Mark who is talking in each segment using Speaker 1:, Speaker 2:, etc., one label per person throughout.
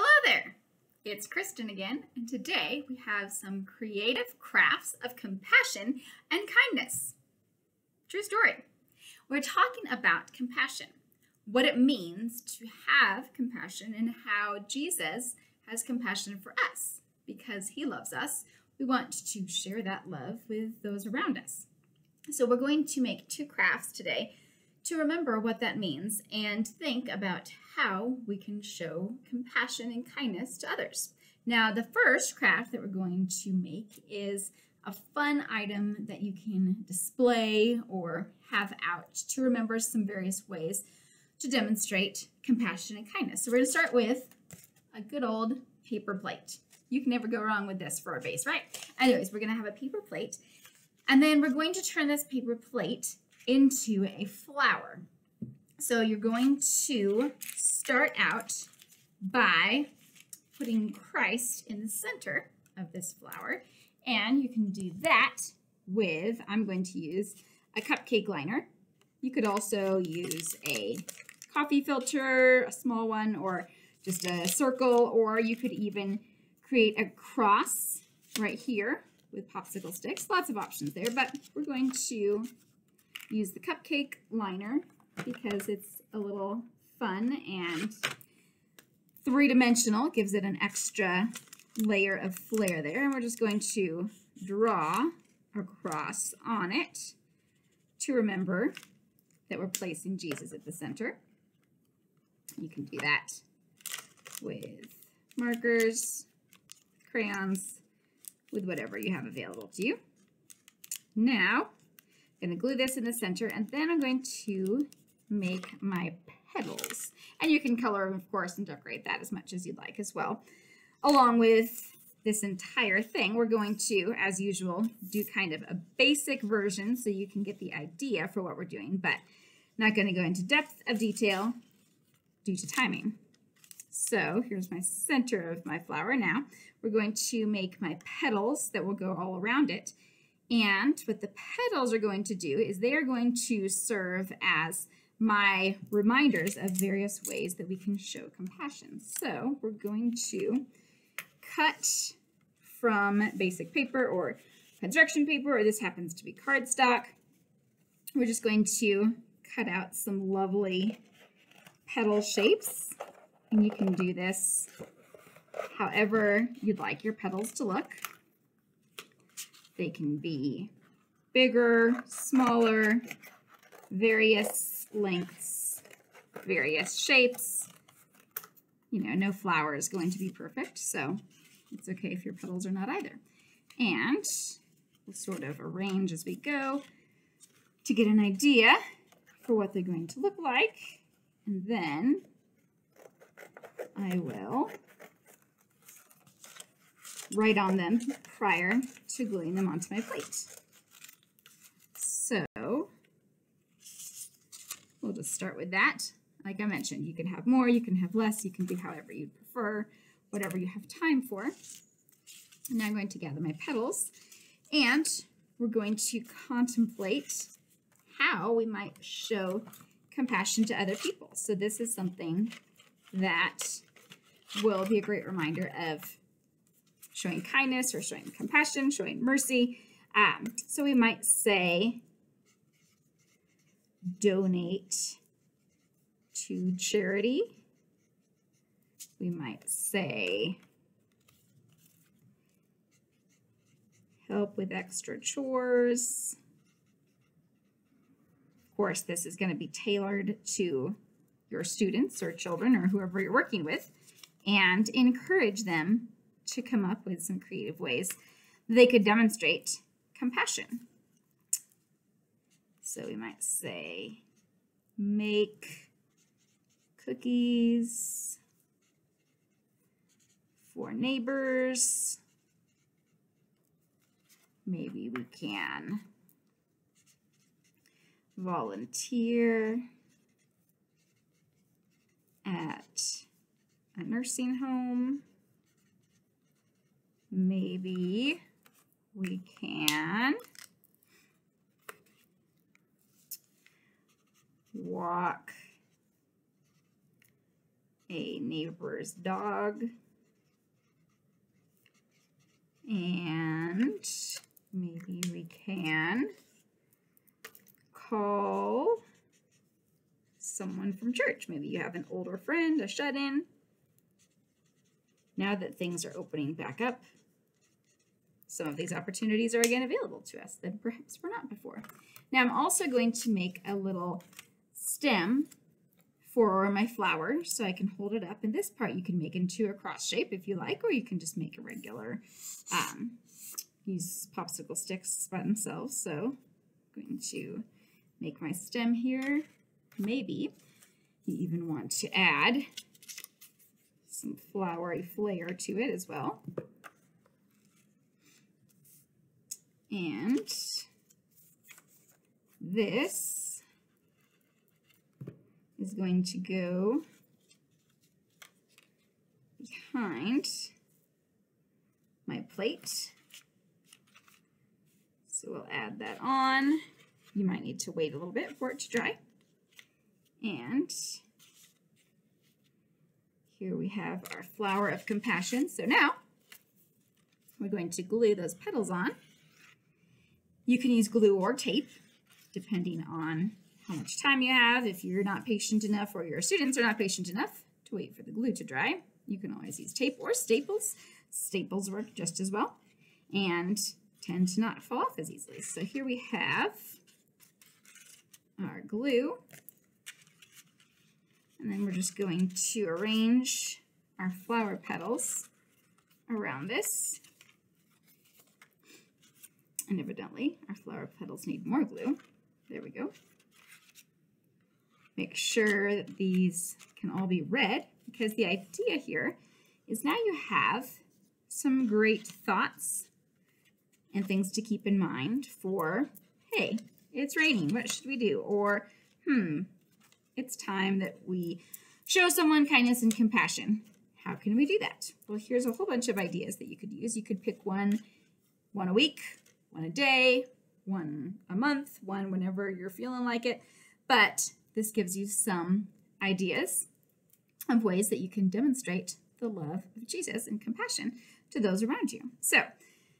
Speaker 1: Hello there! It's Kristen again, and today we have some creative crafts of compassion and kindness. True story. We're talking about compassion, what it means to have compassion, and how Jesus has compassion for us. Because he loves us, we want to share that love with those around us. So we're going to make two crafts today to remember what that means and think about how we can show compassion and kindness to others. Now, the first craft that we're going to make is a fun item that you can display or have out to remember some various ways to demonstrate compassion and kindness. So we're going to start with a good old paper plate. You can never go wrong with this for a base, right? Anyways, we're going to have a paper plate. And then we're going to turn this paper plate into a flower. So you're going to start out by putting Christ in the center of this flower. And you can do that with, I'm going to use a cupcake liner. You could also use a coffee filter, a small one, or just a circle, or you could even create a cross right here with popsicle sticks. Lots of options there, but we're going to use the cupcake liner because it's a little fun and three-dimensional. Gives it an extra layer of flair there. And we're just going to draw a cross on it to remember that we're placing Jesus at the center. You can do that with markers, crayons, with whatever you have available to you. Now, going to glue this in the center, and then I'm going to make my petals. And you can color, them, of course, and decorate that as much as you'd like as well. Along with this entire thing, we're going to, as usual, do kind of a basic version so you can get the idea for what we're doing, but not going to go into depth of detail due to timing. So here's my center of my flower now. We're going to make my petals that will go all around it. And what the petals are going to do is they are going to serve as my reminders of various ways that we can show compassion. So we're going to cut from basic paper or construction paper, or this happens to be cardstock. We're just going to cut out some lovely petal shapes. And you can do this however you'd like your petals to look. They can be bigger, smaller, various lengths, various shapes. You know, no flower is going to be perfect, so it's okay if your petals are not either. And we'll sort of arrange as we go to get an idea for what they're going to look like. And then I will write on them prior to gluing them onto my plate. So we'll just start with that. Like I mentioned, you can have more, you can have less, you can do however you prefer, whatever you have time for. And now I'm going to gather my petals and we're going to contemplate how we might show compassion to other people. So this is something that will be a great reminder of showing kindness or showing compassion, showing mercy. Um, so we might say, donate to charity. We might say, help with extra chores. Of course, this is going to be tailored to your students or children or whoever you're working with and encourage them to come up with some creative ways they could demonstrate compassion. So we might say, make cookies for neighbors. Maybe we can volunteer at a nursing home maybe we can walk a neighbor's dog. And maybe we can call someone from church. Maybe you have an older friend, a shut in. Now that things are opening back up, some of these opportunities are again available to us that perhaps were not before. Now I'm also going to make a little stem for my flower so I can hold it up. And this part you can make into a cross shape if you like, or you can just make a regular, um, use popsicle sticks by themselves. So I'm going to make my stem here. Maybe you even want to add some flowery flair to it as well. And this is going to go behind my plate. So we'll add that on. You might need to wait a little bit for it to dry. And here we have our flower of compassion. So now we're going to glue those petals on. You can use glue or tape, depending on how much time you have. If you're not patient enough or your students are not patient enough to wait for the glue to dry, you can always use tape or staples. Staples work just as well and tend to not fall off as easily. So here we have our glue. And then we're just going to arrange our flower petals around this. And evidently, our flower petals need more glue. There we go. Make sure that these can all be read because the idea here is now you have some great thoughts and things to keep in mind for, hey, it's raining, what should we do? Or, hmm, it's time that we show someone kindness and compassion. How can we do that? Well, here's a whole bunch of ideas that you could use. You could pick one, one a week, one a day, one a month, one whenever you're feeling like it. But this gives you some ideas of ways that you can demonstrate the love of Jesus and compassion to those around you. So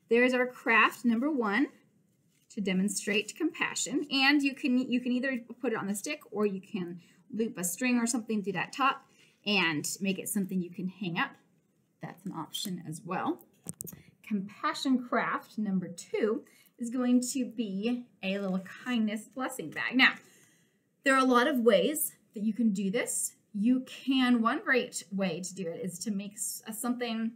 Speaker 1: there's our craft number one to demonstrate compassion. And you can you can either put it on the stick or you can loop a string or something through that top and make it something you can hang up. That's an option as well. Compassion craft number two is going to be a little kindness blessing bag. Now, there are a lot of ways that you can do this. You can, one great way to do it is to make something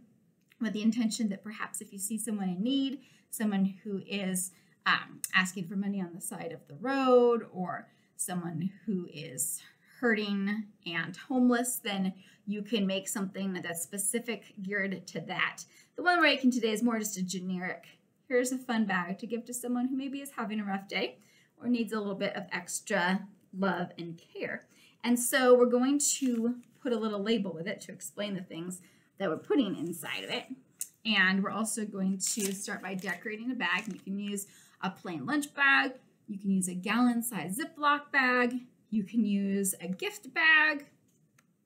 Speaker 1: with the intention that perhaps if you see someone in need, someone who is um, asking for money on the side of the road, or someone who is hurting and homeless, then you can make something that's specific geared to that. The one we're making today is more just a generic, here's a fun bag to give to someone who maybe is having a rough day or needs a little bit of extra love and care. And so we're going to put a little label with it to explain the things that we're putting inside of it. And we're also going to start by decorating a bag. You can use a plain lunch bag. You can use a gallon size Ziploc bag. You can use a gift bag.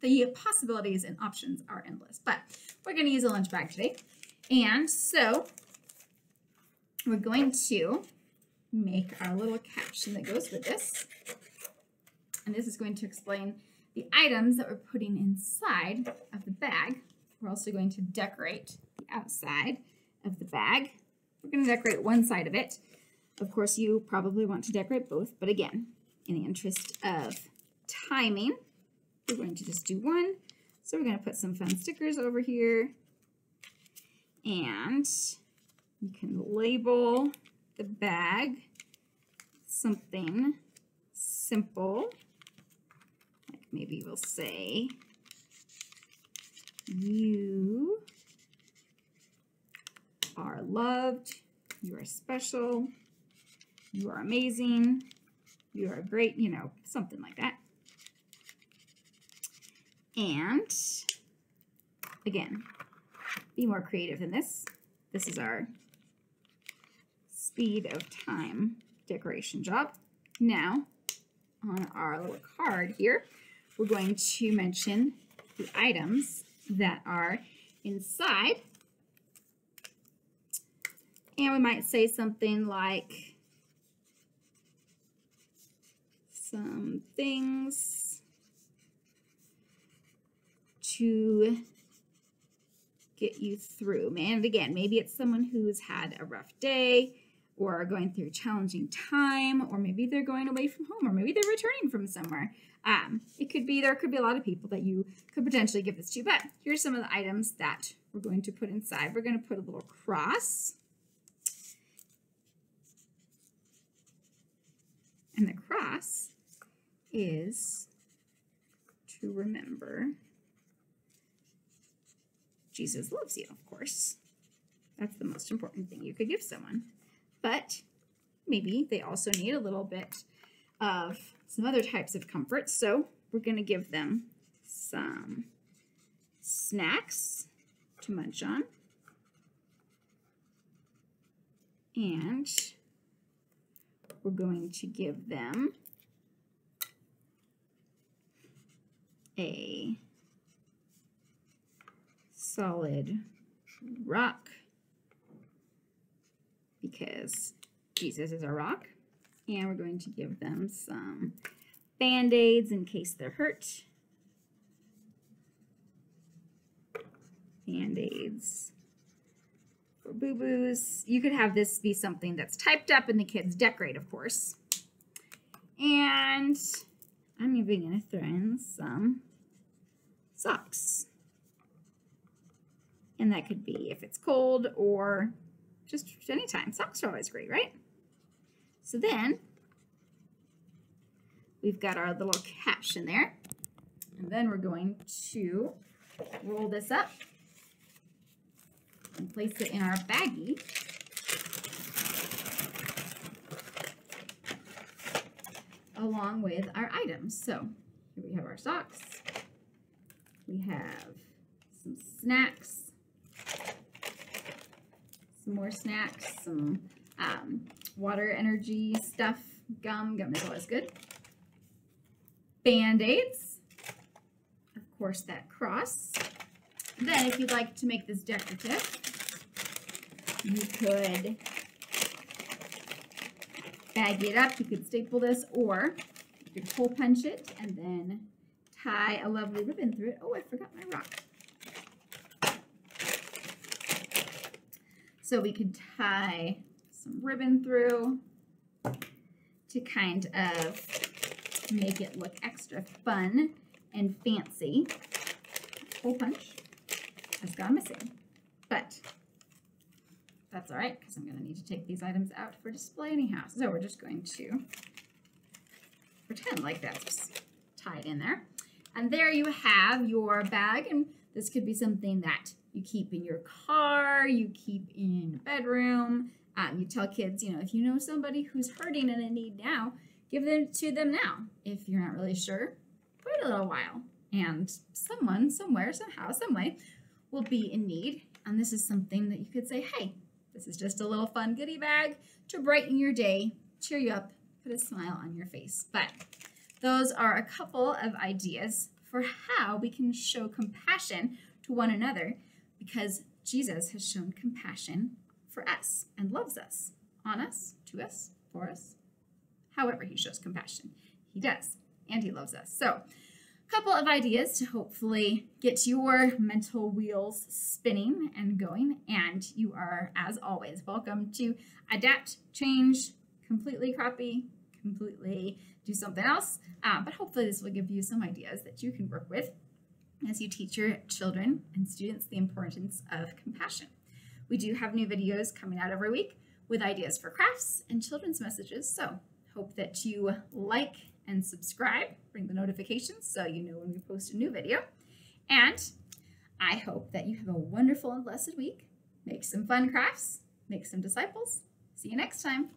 Speaker 1: The possibilities and options are endless, but we're going to use a lunch bag today. And so we're going to make our little caption that goes with this. And this is going to explain the items that we're putting inside of the bag. We're also going to decorate the outside of the bag. We're going to decorate one side of it. Of course, you probably want to decorate both, but again, in the interest of timing, we're going to just do one. So we're going to put some fun stickers over here. And you can label the bag something simple. Like maybe we'll say, you are loved, you are special, you are amazing, you are great, you know, something like that. And again, be more creative than this. This is our speed of time decoration job. Now, on our little card here, we're going to mention the items that are inside. And we might say something like some things to get you through. And again, maybe it's someone who's had a rough day or going through a challenging time, or maybe they're going away from home, or maybe they're returning from somewhere. Um, it could be, there could be a lot of people that you could potentially give this to, but here's some of the items that we're going to put inside. We're going to put a little cross. And the cross is to remember Jesus loves you, of course. That's the most important thing you could give someone. But maybe they also need a little bit of some other types of comfort. So we're going to give them some snacks to munch on. And we're going to give them a solid rock because Jesus is a rock. And we're going to give them some band-aids in case they're hurt. Band-aids for boo-boos. You could have this be something that's typed up and the kids decorate, of course. And I'm even to throw in some socks. And that could be if it's cold or just anytime. Socks are always great, right? So then we've got our little caption there. And then we're going to roll this up and place it in our baggie. Along with our items. So here we have our socks. We have some snacks some more snacks, some um, water energy stuff, gum. Gum is always good. Band-Aids. Of course, that cross. Then, if you'd like to make this decorative, you could bag it up. You could staple this, or you could hole punch it and then tie a lovely ribbon through it. Oh, I forgot my rock. So we could tie some ribbon through to kind of make it look extra fun and fancy. Hole punch has gone missing, but that's all right because I'm going to need to take these items out for display anyhow. So we're just going to pretend like that's tied in there. And there you have your bag, and this could be something that you keep in your car, you keep in a bedroom. Um, you tell kids, you know, if you know somebody who's hurting and in need now, give them to them now. If you're not really sure, wait a little while. And someone, somewhere, somehow, someway, will be in need. And this is something that you could say, hey, this is just a little fun goodie bag to brighten your day, cheer you up, put a smile on your face. But those are a couple of ideas for how we can show compassion to one another because Jesus has shown compassion for us and loves us, on us, to us, for us. However, he shows compassion. He does, and he loves us. So, couple of ideas to hopefully get your mental wheels spinning and going. And you are, as always, welcome to adapt, change, completely copy, completely do something else. Uh, but hopefully, this will give you some ideas that you can work with as you teach your children and students the importance of compassion. We do have new videos coming out every week with ideas for crafts and children's messages. So hope that you like and subscribe, ring the notifications so you know when we post a new video. And I hope that you have a wonderful and blessed week. Make some fun crafts, make some disciples. See you next time.